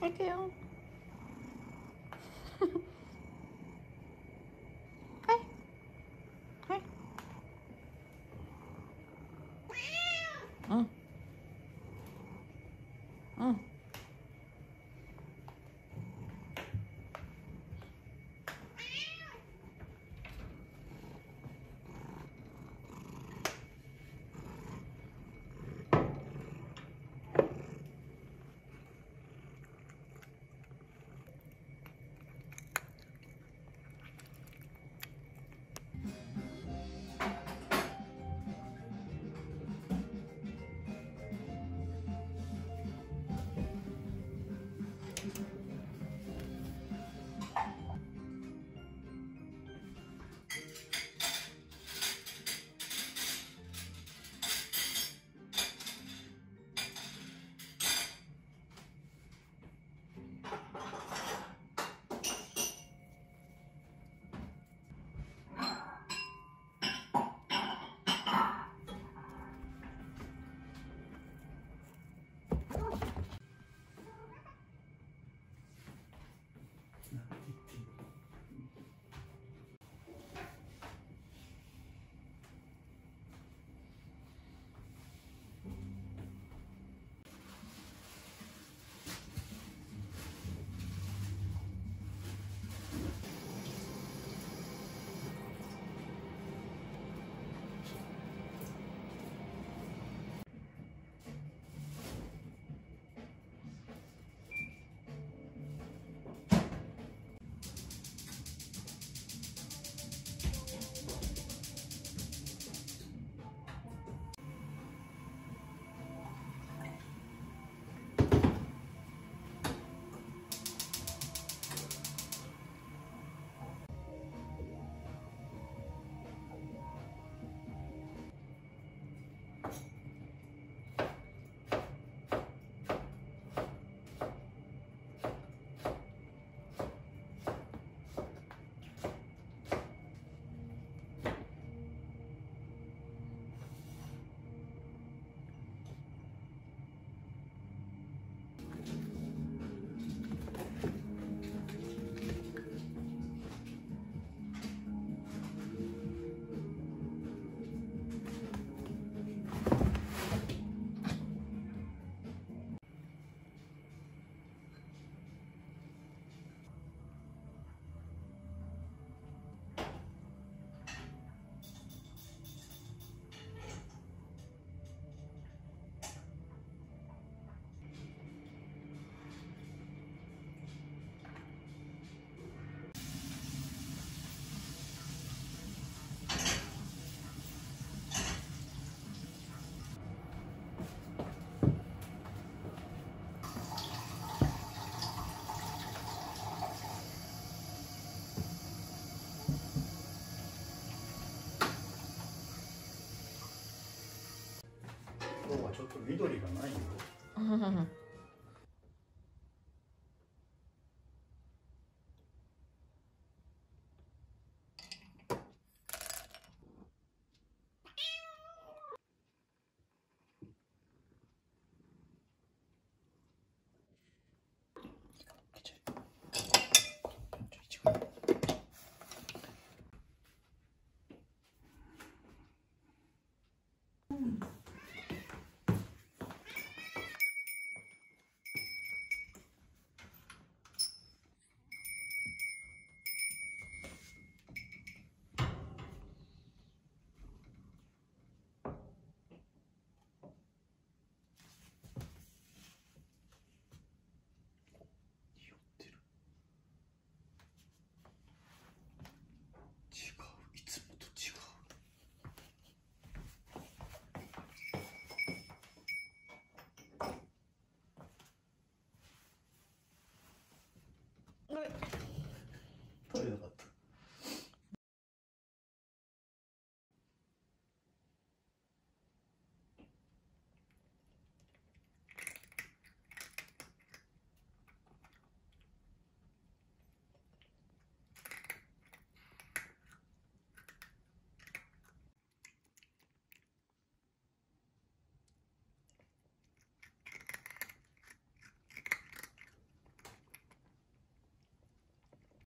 할게요. 하이. 하이. 응. 응. ちょっと緑がないよ。